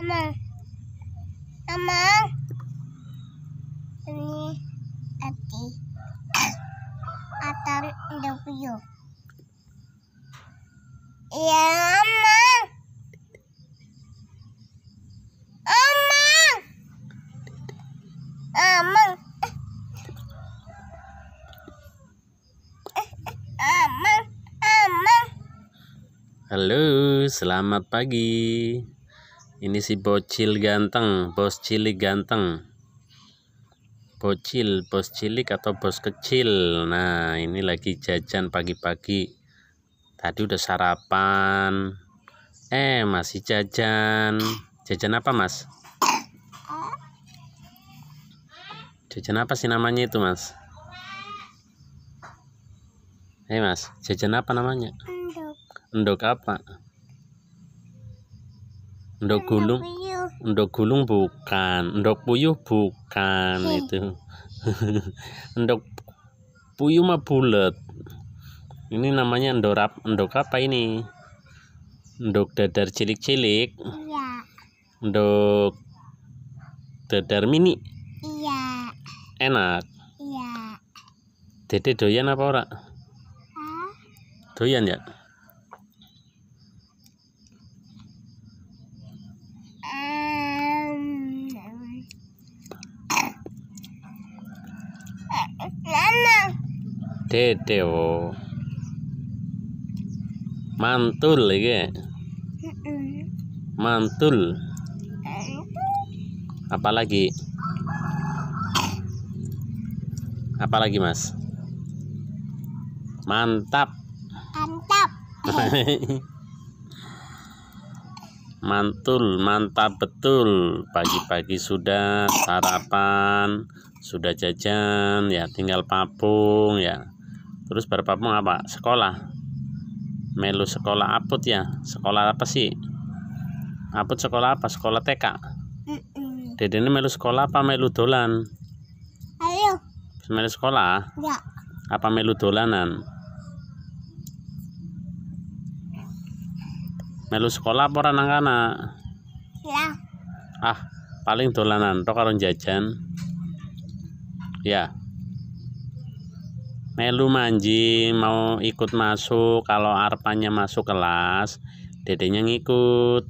Emang. Emang. Ini hati. Atau W. Iya. Emang. Emang. Emang. Halo, selamat pagi. Ini si bocil ganteng, bos cilik ganteng. Bocil, bos cilik atau bos kecil. Nah, ini lagi jajan pagi-pagi. Tadi udah sarapan. Eh, masih jajan. Jajan apa, Mas? Jajan apa sih namanya itu, Mas? Eh, Mas, jajan apa namanya? Endok. Endok apa? Endok gulung? Endok gulung bukan, endok puyuh bukan itu. endok puyuh mah bulat. Ini namanya endorap, endok apa ini? Endok dadar cilik-cilik, Iya. endok dadar mini. Iya. Enak. Iya. Dede doyan apa ora? Hah? Doyan ya? Dede oh. Mantul iki. Mantul. Apalagi? Apalagi Mas? Mantap. Mantap. Mantul, mantap betul. Pagi-pagi sudah sarapan, sudah jajan, ya tinggal papung ya. Terus berpapung apa? Sekolah. Melu sekolah aput ya. Sekolah apa sih? Aput sekolah apa? Sekolah TK. Dede ini melu sekolah apa melu dolan? Ayo. Melu sekolah Ya. apa melu dolanan? Melu sekolah apa ora nang kana? Ya. Ah, paling dolanan tok karo jajan. Ya. Melu manji mau ikut masuk kalau arpannya masuk kelas, dedenya ngikut.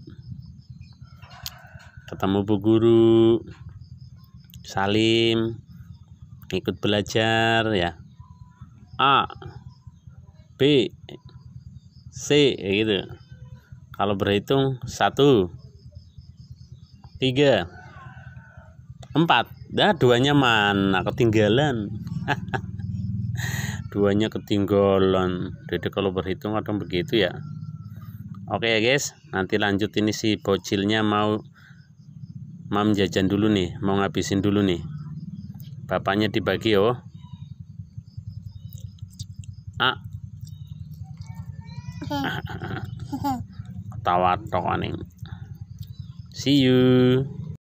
Ketemu Bu Guru. Salim. Ikut belajar ya. A B C gitu. Kalau berhitung satu tiga empat dah duanya mana ketinggalan duanya ketinggalan. Jadi kalau berhitung kadang begitu ya. Oke ya guys. Nanti lanjut ini si bocilnya mau mau jajan dulu nih mau ngabisin dulu nih. Bapaknya dibagi oh. Ah ketawa tok aning see you